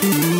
Mm-hmm.